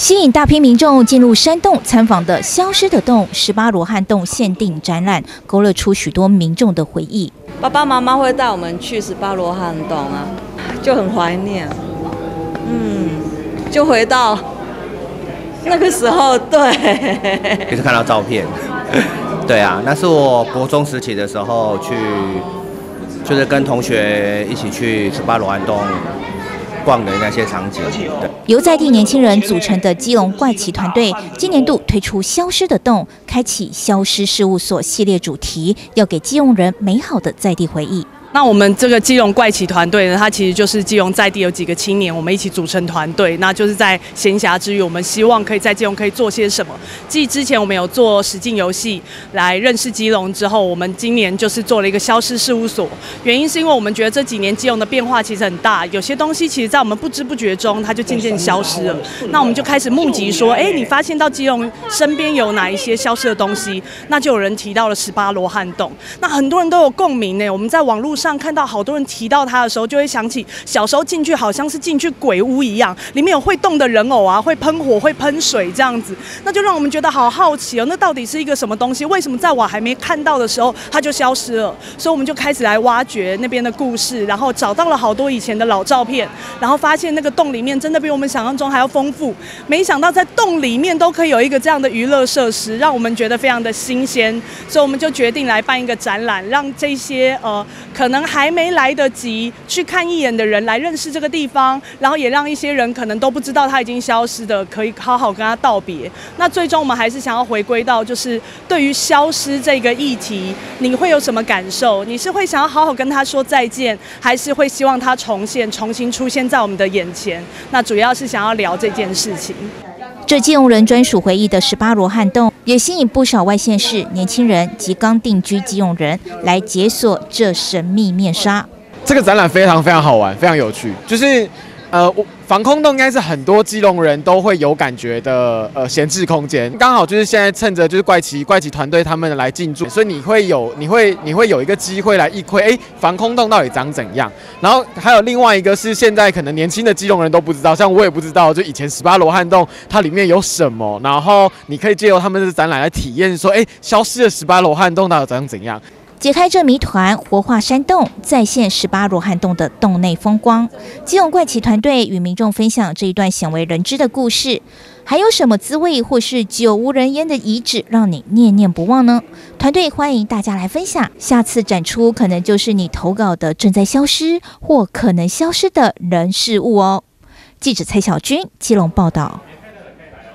吸引大批民众进入山洞参访的《消失的洞》十八罗汉洞限定展览，勾勒出许多民众的回忆。爸爸妈妈会带我们去十八罗汉洞啊，就很怀念。嗯，就回到那个时候，对。也是看到照片，对啊，那是我国中时期的时候去，就是跟同学一起去十八罗汉洞。逛的那些场景，由在地年轻人组成的基隆怪奇团队，今年度推出《消失的洞》，开启消失事务所系列主题，要给基隆人美好的在地回忆。那我们这个基隆怪奇团队呢，它其实就是基隆在地有几个青年，我们一起组成团队。那就是在闲暇之余，我们希望可以在基隆可以做些什么。继之前我们有做实境游戏来认识基隆之后，我们今年就是做了一个消失事务所。原因是因为我们觉得这几年基隆的变化其实很大，有些东西其实在我们不知不觉中它就渐渐消失了。那我们就开始募集说，哎，你发现到基隆身边有哪一些消失的东西？那就有人提到了十八罗汉洞，那很多人都有共鸣呢。我们在网络。上看到好多人提到它的时候，就会想起小时候进去好像是进去鬼屋一样，里面有会动的人偶啊，会喷火、会喷水这样子，那就让我们觉得好好奇哦。那到底是一个什么东西？为什么在我还没看到的时候它就消失了？所以我们就开始来挖掘那边的故事，然后找到了好多以前的老照片，然后发现那个洞里面真的比我们想象中还要丰富。没想到在洞里面都可以有一个这样的娱乐设施，让我们觉得非常的新鲜。所以我们就决定来办一个展览，让这些呃可。可能还没来得及去看一眼的人来认识这个地方，然后也让一些人可能都不知道他已经消失的，可以好好跟他道别。那最终我们还是想要回归到，就是对于消失这个议题，你会有什么感受？你是会想要好好跟他说再见，还是会希望他重现、重新出现在我们的眼前？那主要是想要聊这件事情。这基隆人专属回忆的十八罗汉洞，也吸引不少外县市年轻人及刚定居基隆人来解锁这神秘面纱。这个展览非常非常好玩，非常有趣，就是。呃，防空洞应该是很多基隆人都会有感觉的，呃，闲置空间，刚好就是现在趁着就是怪奇怪奇团队他们来进驻，所以你会有你会你会有一个机会来一窥，哎，防空洞到底长怎样？然后还有另外一个是现在可能年轻的基隆人都不知道，像我也不知道，就以前十八罗汉洞它里面有什么，然后你可以借由他们的展览来体验，说，哎，消失的十八罗汉洞到底长怎样？解开这谜团，活化山洞，再现十八罗汉洞的洞内风光。基隆怪奇团队与民众分享这一段鲜为人知的故事，还有什么滋味或是久无人烟的遗址让你念念不忘呢？团队欢迎大家来分享，下次展出可能就是你投稿的正在消失或可能消失的人事物哦。记者蔡小军，基隆报道。